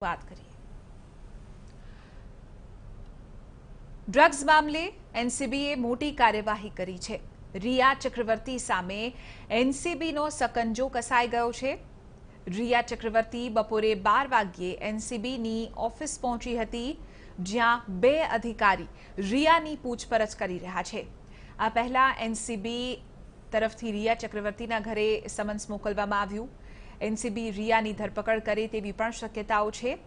વાત કરીએ ડ્રગ્સ મામલે એનસીબીએ મોટી કાર્યવાહી કરી છે રિયા ચક્રવર્તી સામે એનસીબીનો સકંજો કસાઈ ગયો છે રિયા ચક્રવર્તી બપોરે બાર વાગ્યે એનસીબીની ઓફિસ પહોંચી હતી જ્યાં બે અધિકારી રિયાની પૂછપરછ કરી રહ્યા છે આ પહેલા એનસીબી તરફથી રિયા ચક્રવર્તીના ઘરે સમન્સ મોકલવામાં આવ્યું એનસીબી રિયાની ધરપકડ કરે તેવી પણ શક્યતાઓ છે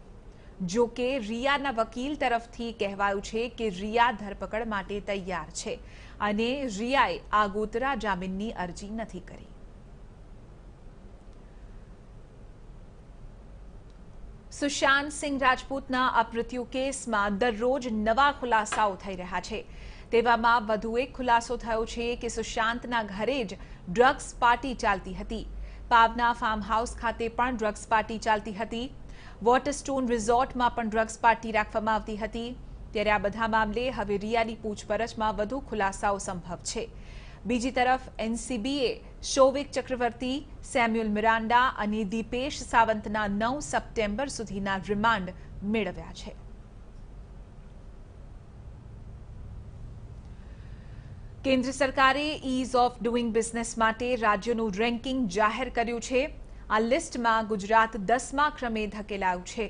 જો કે રિયાના વકીલ તરફથી કહેવાયું છે કે રિયા ધરપકડ માટે તૈયાર છે અને રિયાએ આગોતરા જામીનની અરજી નથી કરી સુશાંત સિંહ રાજપૂતના અપમૃત્યુ કેસમાં દરરોજ નવા ખુલાસાઓ થઈ રહ્યા છે તેવામાં વધુ એક ખુલાસો થયો છે કે સુશાંતના ઘરે જ ડ્રગ્સ પાર્ટી ચાલતી હતી પાવના ફાર્મ હાઉસ ખાતે પણ ડ્રગ્સ પાર્ટી ચાલતી હતી વોટરસ્ટોન રિઝોર્ટમાં પણ ડ્રગ્સ પાર્ટી રાખવામાં આવતી હતી ત્યારે આ બધા મામલે હવે રિયાની પૂછપરછમાં વધુ ખુલાસાઓ સંભવ છે બીજી તરફ એનસીબીએ શોવિક ચક્રવર્તી સેમ્યુઅલ મિરાન્ડા અને દીપેશ સાવંતના નવ સપ્ટેમ્બર સુધીના રિમાન્ડ મેળવ્યા છે કેન્દ્ર સરકારે ઇઝ ઓફ ડુઇંગ બિઝનેસ માટે રાજ્યોનું રેન્કિંગ જાહેર કર્યું છે આ લિસ્ટમાં ગુજરાત દસમા ક્રમે ધકેલાયું છે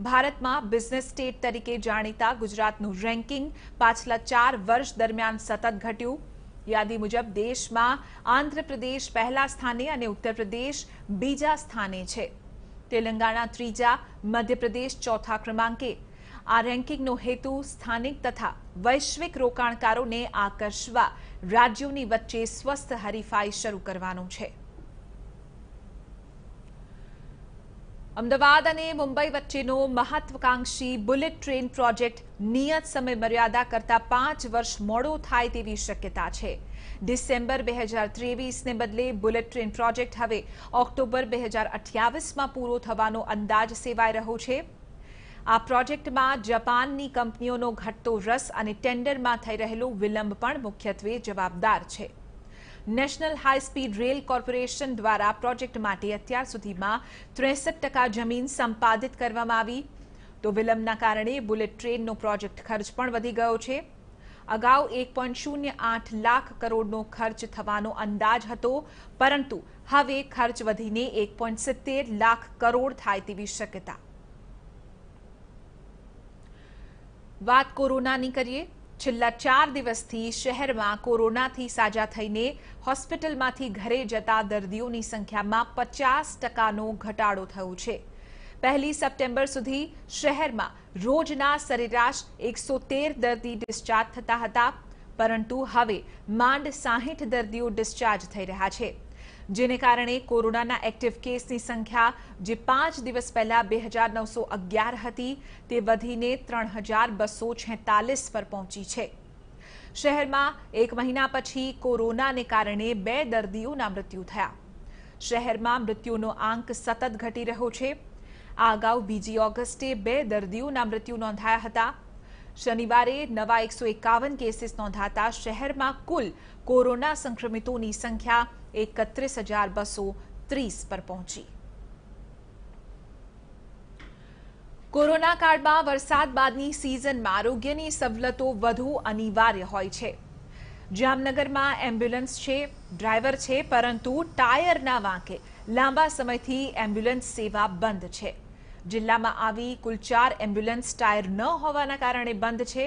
ભારતમાં બિઝનેસ સ્ટેટ તરીકે જાણીતા ગુજરાતનું રેન્કિંગ પાછલા ચાર વર્ષ દરમિયાન સતત ઘટ્યું યાદી મુજબ દેશમાં આંધ્રપ્રદેશ પહેલા સ્થાને અને ઉત્તર પ્રદેશ બીજા સ્થાને છે તેલંગાણા ત્રીજા મધ્યપ્રદેશ ચોથા ક્રમાંકે આ રેન્કિંગનો હેતુ સ્થાનિક તથા વૈશ્વિક રોકાણકારોને આકર્ષવા રાજ્યોની વચ્ચે સ્વસ્થ હરીફાઈ શરૂ કરવાનું છે. અમદાવાદ અને મુંબઈ વચ્ચેનો મહત્વાકાંક્ષી બુલેટ ટ્રેન પ્રોજેક્ટ નિયત સમય મર્યાદા કરતા પાંચ વર્ષ મોડો થાય તેવી શક્યતા છે. ડિસેમ્બર બે હજાર ત્રેવીસને બદલે બુલેટ ટ્રેન પ્રોજેક્ટ હવે ઓક્ટોબર બે હજાર અઠ્યાવીસમાં પૂરો થવાનો અંદાજ સેવાઈ રહ્યો છે. આ પ્રોજેક્ટમાં જાપાનની કંપનીઓનો ઘટતો રસ અને ટેન્ડરમાં થઈ રહેલો વિલંબ પણ મુખ્યત્વે જવાબદાર છે national high speed rail corporation દ્વારા પ્રોજેક્ટ માટે અત્યાર સુધીમાં ત્રેસઠ ટકા જમીન સંપાદિત કરવામાં આવી તો વિલંબના કારણે બુલેટ ટ્રેનનો પ્રોજેક્ટ ખર્ચ પણ વધી ગયો છે અગાઉ એક પોઈન્ટ શૂન્ય આઠ લાખ કરોડનો ખર્ચ થવાનો અંદાજ હતો પરંતુ હવે ખર્ચ વધીને એક પોઈન્ટ સિત્તેર લાખ કરોડ થાય તેવી શક્યતા વાત કોરોનાની કરીએ છેલ્લા ચાર દિવસથી શહેરમાં કોરોનાથી સાજા થઈને હોસ્પિટલમાંથી ઘરે જતા દર્દીઓની સંખ્યામાં પચાસ ટકાનો ઘટાડો થયો છે પહેલી સપ્ટેમ્બર સુધી શહેરમાં રોજના સરેરાશ એકસો તેર દર્દી ડિસ્ચાર્જ થતા હતા પરંતુ હવે માંડ સાહીઠ દર્દીઓ ડિસ્ચાર્જ થઈ રહ્યા છે જેને કારણે કોરોનાના એક્ટિવ કેસની સંખ્યા જે પાંચ દિવસ પહેલા બે હજાર નવસો અગિયાર હતી તે વધીને ત્રણ હજાર બસો છેતાલીસ પર પહોંચી છે શહેરમાં એક મહિના પછી કોરોનાને કારણે બે દર્દીઓના મૃત્યુ થયા શહેરમાં મૃત્યુનો આંક સતત ઘટી રહ્યો છે આ અગાઉ બીજી ઓગસ્ટે બે દર્દીઓના મૃત્યુ નોંધાયા હતા શનિવારે નવા એકસો એકાવન કેસીસ નોંધાતા શહેરમાં કુલ કોરોના સંક્રમિતોની સંખ્યા એકત્રીસ હજાર બસો ત્રીસ પર પહોંચી કોરોના કાળમાં વરસાદ બાદની સિઝનમાં આરોગ્યની સવલતો વધુ અનિવાર્ય હોય છે જામનગરમાં એમ્બ્યુલન્સ છે ડ્રાઈવર છે પરંતુ ટાયરના વાંકે લાંબા સમયથી એમ્બ્યુલન્સ સેવા બંધ છે જિલ્લામાં આવી કુલ ચાર એમ્બ્યુલન્સ ટાયર ન હોવાના કારણે બંધ છે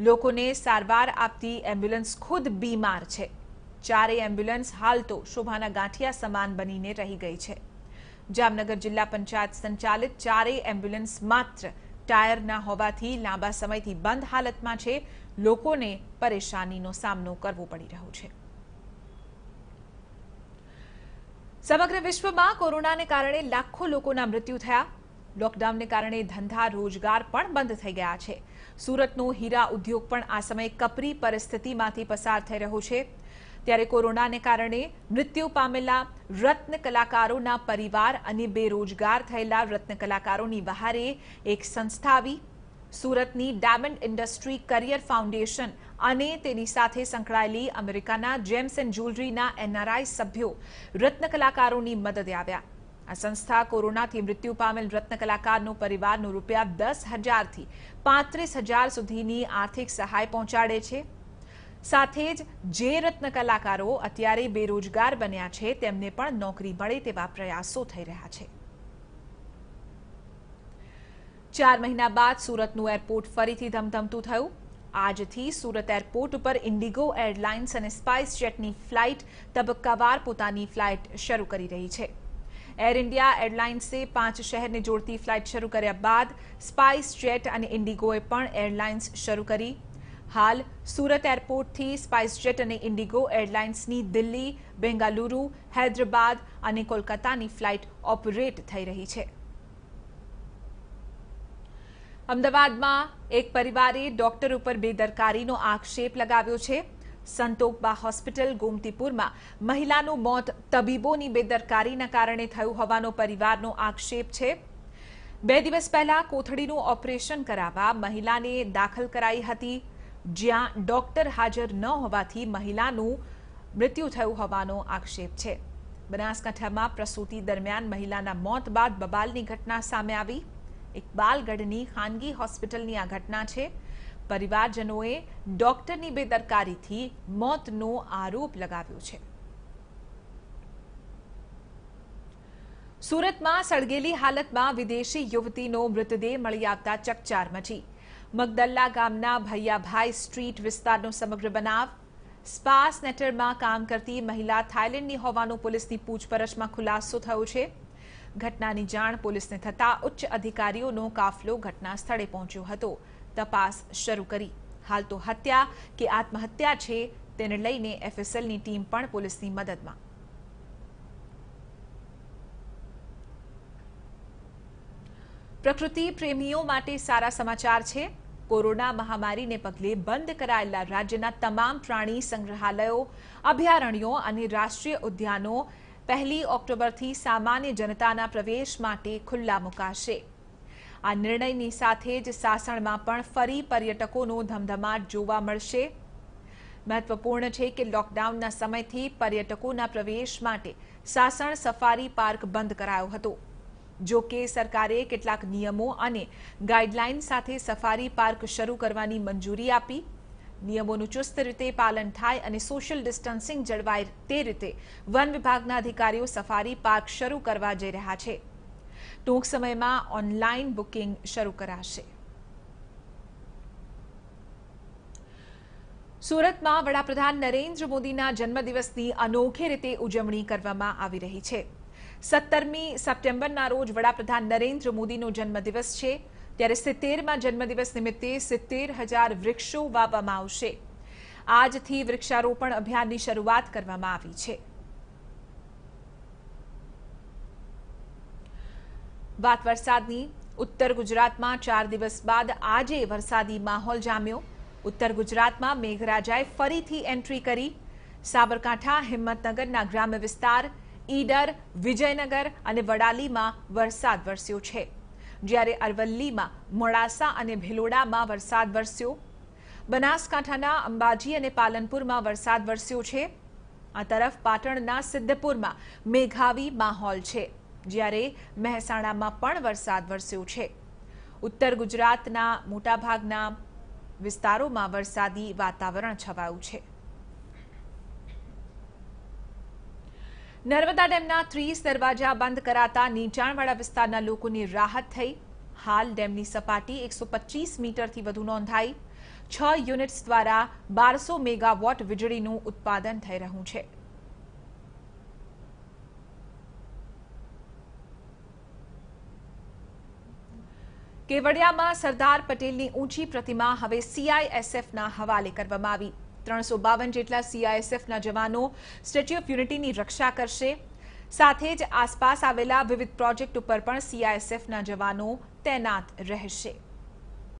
લોકોને સારવાર આપતી એમ્બ્યુલન્સ ખુદ બીમાર છે ચારેય એમ્બ્યુલન્સ હાલ તો શોભાના ગાંઠિયા સમાન બનીને રહી ગઈ છે જામનગર જિલ્લા પંચાયત સંચાલિત ચારેય એમ્બ્યુલન્સ માત્ર ટાયરના હોવાથી લાંબા સમયથી બંધ હાલતમાં છે લોકોને પરેશાનીનો સામનો કરવો પડી રહ્યો છે સમગ્ર વિશ્વમાં કોરોનાને કારણે લાખો લોકોના મૃત્યુ થયા લોકડાઉનને કારણે ધંધા રોજગાર પણ બંધ થઈ ગયા છે સુરતનો હીરા ઉદ્યોગ પણ આ સમયે કપરી પરિસ્થિતિમાંથી પસાર થઈ રહ્યો છે ત્યારે કોરોનાને કારણે મૃત્યુ પામેલા રત્ન કલાકારોના પરિવાર અને બેરોજગાર થયેલા રત્ન કલાકારોની વહારે એક સંસ્થા આવી સુરતની ડાયમંડ ઇન્ડસ્ટ્રી કરિયર ફાઉન્ડેશન અને તેની સાથે સંકળાયેલી અમેરિકાના જેમ્સ એન્ડ જ્વેલરીના એનઆરઆઈ સભ્યો રત્ન કલાકારોની મદદે આવ્યા આ સંસ્થા કોરોનાથી મૃત્યુ પામેલ રત્ન કલાકારનો પરિવારનો રૂપિયા દસ હજારથી પાંત્રીસ હજાર સુધીની આર્થિક સહાય પહોંચાડે છે સાથે જ જે રત્ન કલાકારો અત્યારે બેરોજગાર બન્યા છે, તેમને પણ નોકરી મળે તેવા પ્રયાસો થઈ રહ્યા છે. ચાર મહિના બાદ સુરતનું એરપોર્ટ ફરીથી ધમધમતું થયું. આજથી સુરત એરપોર્ટ ઉપર ઇન્ડિગો એરલાઇન્સ અને સ્પાઇસ જેટની ફ્લાઇટ તબક્કાવાર પોતાની ફ્લાઇટ શરૂ કરી રહી છે. એર ઇન્ડિયા એરલાઇન્સે પાંચ શહેરને જોડતી ફ્લાઇટ શરૂ કર્યા બાદ સ્પાઇસ જેટ અને ઇન્ડિગોએ પણ એરલાઇન્સ શરૂ કરી. હાલ સુરત એરપોર્ટથી સ્પાઇસજેટ અને ઇન્ડિગો એરલાઇન્સની દિલ્હી, બેંગાલુરુ, હૈદરાબાદ અને કોલકાતાની ફ્લાઇટ ઓપરેટ થઈ રહી છે. અમદાવાદમાં એક પરિવારે ડોક્ટર ઉપર બેદરકારીનો આક્ષેપ લગાવ્યો છે. સંતોકબા હોસ્પિટલ, ગોમતીપુરમાં મહિલાનું મોત તબીબોની બેદરકારીના કારણે થયું હોવાનો પરિવારનો આક્ષેપ છે. બે દિવસ પહેલા કોથળીનું ઓપરેશન કરાવવા મહિલાને દાખલ કરાઈ હતી. જ્યાં ડોક્ટર હાજર ન હોવાથી મહિલાનું મૃત્યુ થયું હોવાનો આક્ષેપ છે બનાસકાંઠામાં પ્રસૂતિ દરમિયાન મહિલાના મોત બાદ બબાલની ઘટના સામે આવી ઇકબાલગઢની ખાનગી હોસ્પિટલની આ ઘટના છે પરિવારજનોએ ડોક્ટરની બેદરકારીથી મોતનો આરોપ લગાવ્યો છે સુરતમાં સળગેલી હાલતમાં વિદેશી યુવતીનો મૃતદેહ મળી આવતા ચકચાર મચી મગદલ્લા ગામના ભૈયાભાઈ સ્ટ્રીટ વિસ્તારનો સમગ્ર બનાવ. સ્પા સ્નેટરમાં કામ કરતી મહિલા થાઇલેન્ડની હોવાનું પોલીસની પૂછપરછમાં ખુલાસો થયો છે. ઘટનાની જાણ પોલીસને થતાં ઉચ્ચ અધિકારીઓનો કાફલો ઘટના સ્થળે પહોંચ્યો હતો. તપાસ શરૂ કરી. હાલ તો હત્યા કે આત્મહત્યા છે તેને લઈને એફએસએલની ટીમ પણ પોલીસની મદદમાં. પ્રકૃતિ પ્રેમીઓ માટે સારા સમાચાર છે. કોરોના મહામારીને પગલે બંધ કરાયેલા રાજ્યના તમામ પ્રાણી સંગ્રહાલયો અભયારણ્યો અને રાષ્ટ્રીય ઉદ્યાનો પહેલી ઓક્ટોબરથી સામાન્ય જનતાના પ્રવેશ માટે ખુલ્લા મુકાશે આ નિર્ણયની સાથે જ સાસણમાં પણ ફરી પર્યટકોનો ધમધમાટ જોવા મળશે મહત્વપૂર્ણ છે કે લોકડાઉનના સમયથી પર્યટકોના પ્રવેશ માટે સાસણ સફારી પાર્ક બંધ કરાયો હતો જો કે સરકારે કેટલાક નિયમો અને ગાઈડલાઈન સાથે સફારી પાર્ક શરૂ કરવાની મંજૂરી આપી નિયમોનું ચુસ્ત રીતે પાલન થાય અને સોશિયલ ડિસ્ટન્સિંગ જળવાય તે રીતે વન વિભાગના અધિકારીઓ સફારી પાર્ક શરૂ કરવા જઈ રહ્યા છે ટૂંક સમયમાં ઓનલાઈન બુકિંગ શરૂ કરાશે સુરતમાં વડાપ્રધાન નરેન્દ્ર મોદીના જન્મદિવસની અનોખી રીતે ઉજવણી કરવામાં આવી રહી છે સત્તરમી સપ્ટેમ્બરના રોજ વડાપ્રધાન નરેન્દ્ર મોદીનો જન્મદિવસ છે ત્યારે સિત્તેરમાં જન્મદિવસ નિમિત્તે સિત્તેર હજાર વૃક્ષો વાવવામાં આવશે આજથી વૃક્ષારોપણ અભિયાનની શરૂઆત કરવામાં આવી છે વાત વરસાદની ઉત્તર ગુજરાતમાં ચાર દિવસ બાદ આજે વરસાદી માહોલ જામ્યો ઉત્તર ગુજરાતમાં મેઘરાજાએ ફરીથી એન્ટ્રી કરી સાબરકાંઠા હિંમતનગરના ગ્રામ્ય વિસ્તાર ઈડર વિજયનગર અને વડાલીમાં વરસાદ વરસ્યો છે જ્યારે અરવલ્લીમાં મોડાસા અને ભિલોડામાં વરસાદ વરસ્યો બનાસકાંઠાના અંબાજી અને પાલનપુરમાં વરસાદ વરસ્યો છે આ તરફ પાટણના સિદ્ધપુરમાં મેઘાવી માહોલ છે જ્યારે મહેસાણામાં પણ વરસાદ વરસ્યો છે ઉત્તર ગુજરાતના મોટાભાગના વિસ્તારોમાં વરસાદી વાતાવરણ છવાયું છે નર્મદા ડેમના ત્રીસ દરવાજા બંધ કરાતા નીચાણવાળા વિસ્તારના લોકોની રાહત થઈ. હાલ ડેમની સપાટી એકસો પચીસ મીટરથી વધુ નોંધાઈ. છ યુનિટ્સ દ્વારા બારસો મેગાવોટ વીજળીનું ઉત્પાદન થઈ રહ્યું છે. કેવડિયામાં સરદાર પટેલની ઊંચી પ્રતિમા હવે સીઆઈએસએફના હવાલે કરવામાં આવી. ત્રણસો બાવન જેટલા સીઆઈએસએફના જવાનો સ્ટેચ્યુ ઓફ યુનિટીની રક્ષા કરશે સાથે જ આસપાસ આવેલા વિવિધ પ્રોજેક્ટ ઉપર પણ સીઆઈએસએફના જવાનો તૈનાત રહેશે